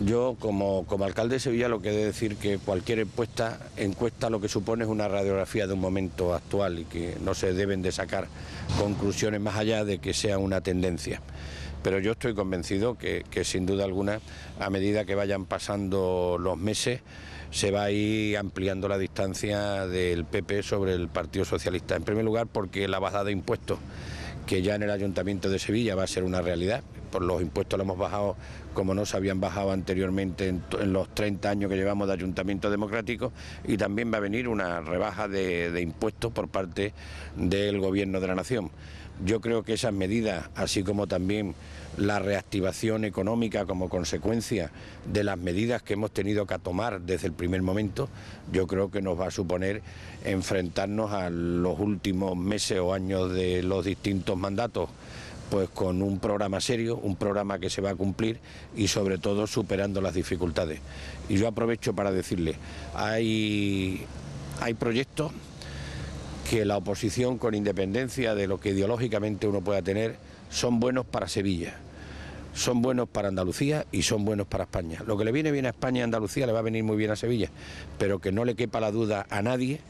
Yo como, como alcalde de Sevilla lo que he de decir que cualquier encuesta, encuesta lo que supone es una radiografía de un momento actual y que no se deben de sacar conclusiones más allá de que sea una tendencia. Pero yo estoy convencido que, que sin duda alguna, a medida que vayan pasando los meses, se va a ir ampliando la distancia del PP sobre el Partido Socialista. En primer lugar porque la bajada de impuestos que ya en el Ayuntamiento de Sevilla va a ser una realidad. Por los impuestos lo hemos bajado como no se habían bajado anteriormente en, los 30 años que llevamos de Ayuntamiento Democrático y también va a venir una rebaja de, de impuestos por parte del Gobierno de la Nación. Yo creo que esas medidas, así como también la reactivación económica como consecuencia de las medidas que hemos tenido que tomar desde el primer momento, yo creo que nos va a suponer enfrentarnos a los últimos meses o años de los distintos mandatos pues con un programa serio, un programa que se va a cumplir y sobre todo superando las dificultades. Y yo aprovecho para decirle, hay, hay proyectos que la oposición, con independencia de lo que ideológicamente uno pueda tener, son buenos para Sevilla, son buenos para Andalucía y son buenos para España. Lo que le viene bien a España y a Andalucía le va a venir muy bien a Sevilla, pero que no le quepa la duda a nadie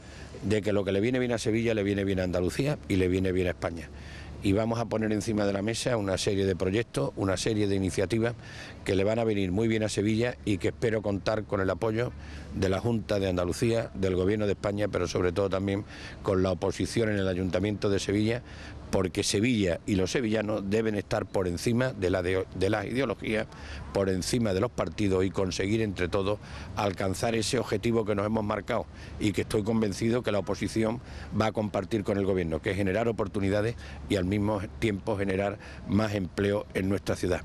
de que lo que le viene bien a Sevilla le viene bien a Andalucía y le viene bien a España y vamos a poner encima de la mesa una serie de proyectos, una serie de iniciativas que le van a venir muy bien a Sevilla y que espero contar con el apoyo de la Junta de Andalucía, del Gobierno de España, pero sobre todo también con la oposición en el Ayuntamiento de Sevilla, porque Sevilla y los sevillanos deben estar por encima de, la de, las ideologías, por encima de los partidos y conseguir entre todos alcanzar ese objetivo que nos hemos marcado y que estoy convencido que la oposición va a compartir con el Gobierno, que es generar oportunidades y al mismo tiempo generar más empleo en nuestra ciudad.